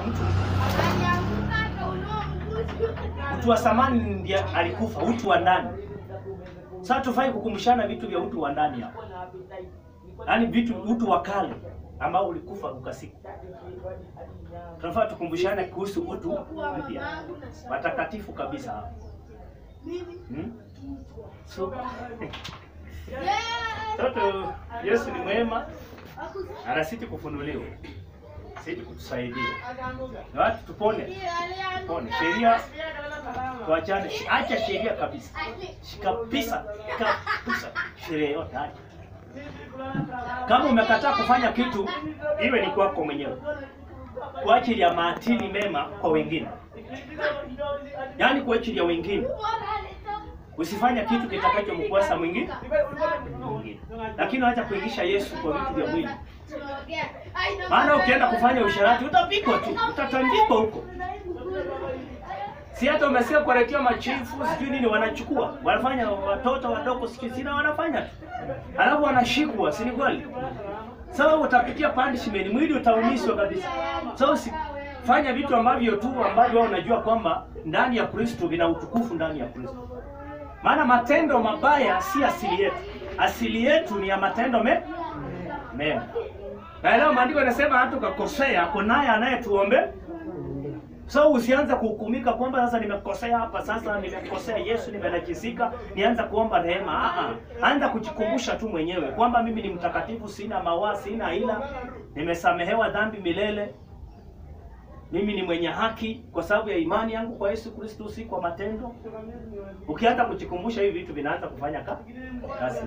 mtu mtu wa samani ndiye alikufa, utu wa ndani. Sasa tufai kukumbushana vitu vya utu wa ndani hapo, yaani vitu utu wa kale ambao ulikufa ukasiku. Tunafaa tukumbushane kuhusu utu mpya, watakatifu kabisa hapo hmm? So, Toto Yesu ni mwema, anasiti kufunuliwa, siti kutusaidia. Na watu tupone, tupone. sheria, tuachane, acha sheria kabisa, kabisa kabisa, sheria yote acha. Kama umekataa kufanya kitu, iwe ni kwako mwenyewe, kwa ajili ya maadili mema kwa wengine, yaani kwa ajili ya wengine. Usifanya kitu kitakachomkwasa mwingine, lakini acha kuingisha Yesu kwa vitu vya mwili. Maana ukienda kufanya usharati utapigwa tu, utatandikwa huko. Si hata umesikia kuelekea machifu sijui nini wanachukua, wanafanya watoto wadogo sijui sina wanafanya tu, alafu wanashikwa, si ni kweli? Sasa utapitia punishment, mwili utaumizwa kabisa. Sasa usifanya vitu ambavyo tu ambavyo wewe unajua kwamba ndani ya Kristo vina utukufu ndani ya Kristo. Maana matendo mabaya si asili yetu, asili yetu ni ya matendo me mema. Na leo maandiko yanasema hata ukakosea, kunaye anayetuombe. So usianze kuhukumika kwamba sasa nimekosea hapa, sasa nimekosea Yesu, nimenajisika, nianza kuomba rehema. Ah anza kujikumbusha tu mwenyewe kwamba mimi ni mtakatifu, sina mawa, sina ila, nimesamehewa dhambi milele. Mimi ni mwenye haki kwa sababu ya imani yangu kwa Yesu Kristo, si kwa matendo. Ukianza kujikumbusha hivi vitu vinaanza kufanya ka kazi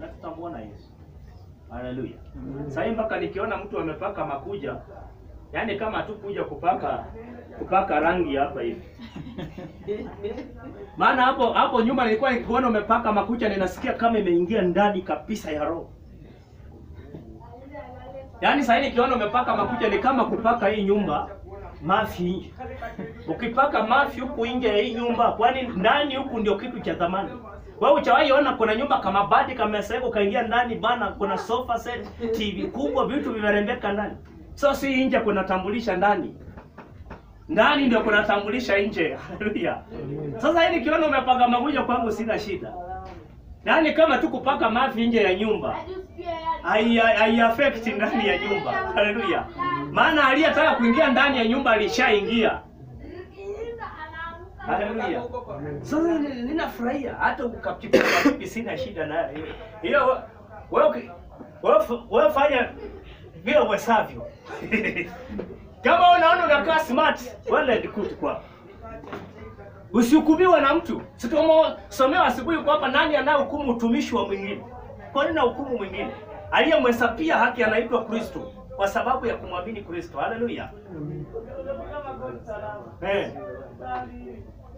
na tutamwona Yesu. Haleluya. Sasa hivi mpaka nikiona mtu amepaka makuja, yaani kama tu kuja kupaka kupaka rangi hapa hivi. Maana hapo hapo nyuma nilikuwa nikiona umepaka makucha ninasikia kama imeingia ndani kabisa ya roho. Yaani sasa nikiona umepaka makucha ni kama kupaka hii nyumba mafi nje. Ukipaka mafi huku nje ya hii nyumba, kwani ndani huku ndio kitu cha thamani. Wewe uchawahi ona kuna nyumba kama badi kama sasa ukaingia ndani bana, kuna sofa set, TV kubwa, vitu vimerembeka ndani. So si nje kunatambulisha ndani. Ndani ndio kunatambulisha nje. Haleluya. Sasa hivi kiona umepaka makuja kwangu sina shida. Nani kama tu kupaka mafi nje ya nyumba Ai affect ndani ya nyumba. Haleluya. Maana aliyetaka kuingia ndani ya nyumba alishaingia. Haleluya. Sasa ninafurahia hata ukapchukua vipi, sina shida na Hiyo wewe wewe fanya vile uwezavyo. Kama unaona unakaa smart, wala ndikuti kwa. Usihukumiwe na mtu. Sitosomewa asubuhi kwamba nani anayehukumu utumishi wa mwingine. Kwa nini na hukumu mwingine? Aliyemhesabia haki anaitwa Kristo kwa sababu ya kumwamini Kristo. Haleluya. Eh.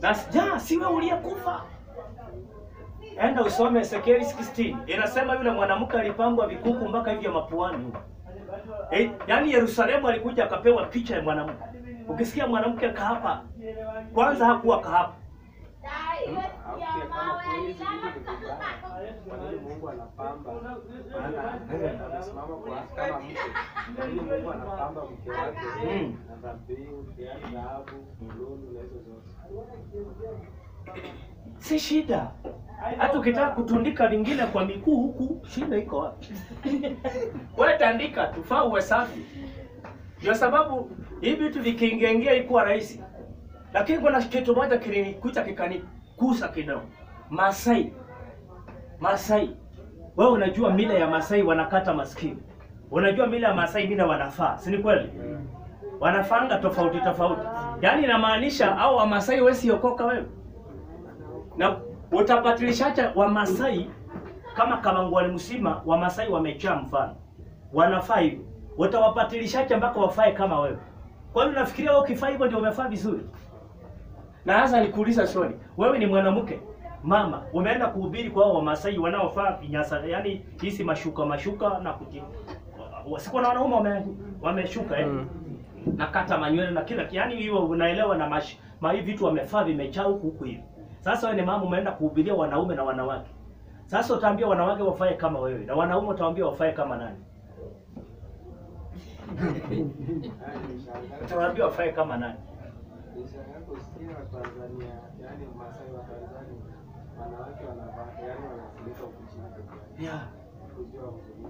Na ja, si wewe uliyekufa. Enda usome Ezekieli 16. Inasema yule mwanamke alipambwa vikuku mpaka hivi mapuani. Eh, yaani Yerusalemu alikuja akapewa picha ya mwanamke. Ukisikia mwanamke kahapa, kwanza hakuwa kahapa. Au pia kama kweli hizi vitu ni vibaya, kwa nini Mungu anapamba? Amesimama kwa kama mke. Mungu anapamba mke wake Mm. na dhabihu, dhahabu, lulu na hizo zote? Si shida. Hata ukitaka kutundika lingine kwa miguu huku, shida iko wapi? Wewe tandika tu, faa uwe safi. Ndio sababu hii vitu vikiingiaingia ikuwa rahisi, lakini kuna kitu moja kilinikuta kikanikusa kidogo. Masai, Masai, wewe unajua mila ya Masai wanakata maskini, unajua mila ya Masai mila wanafaa, si ni kweli? Wanafanga tofauti tofauti, yaani inamaanisha au Wamasai wesiokoka wewe na utapatilishaje Wamasai kama Kamangwani msima Wamasai wamechaa mfano, wanafaa hivyo, utawapatilishaje mpaka wafae kama wewe? Kwa hiyo unafikiria wewe ukifaa hivyo ndio umefaa vizuri? Na hasa nikuuliza swali, wewe ni mwanamke mama, umeenda kuhubiri kwa hao Wamasai wanaofaa vinyasa, yani hizi mashuka mashuka na kuti siku na wanaume wame, wameshuka eh? na kata manywele na kila yani hiyo unaelewa na mash, ma hivi vitu wamefaa vimejaa huku huku hivi. Sasa wewe ni mama umeenda kuhubiria wanaume na wanawake. Sasa utaambia wanawake wafae kama wewe na wanaume utawaambia wafae kama nani? Utawaambia wafae kama nani? Yeah.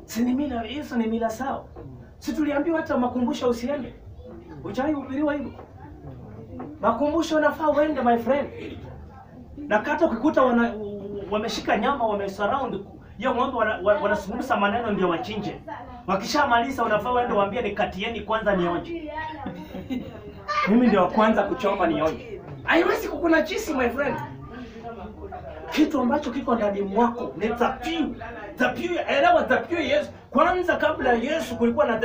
Si ni mila, hizo ni mila sawa. Si tuliambiwa hata makumbusho usiende. Ujai hubiriwa hivyo. Makumbusho unafaa uende my friend. Na kata ukikuta wana, wameshika nyama wamesurround hiyo ng'ombe wana- maneno ndio wachinje. Wakishamaliza unafaa uende waambie nikatieni kwanza nionje. Mimi ndio wa kwanza kuchoma nionje. Haiwezi kukuna chisi my friend. Kitu ambacho kiko ndani mwako ni dhabihu. Dhabihu, elewa dhabihu Yesu. Kwanza kabla ya Yesu kulikuwa na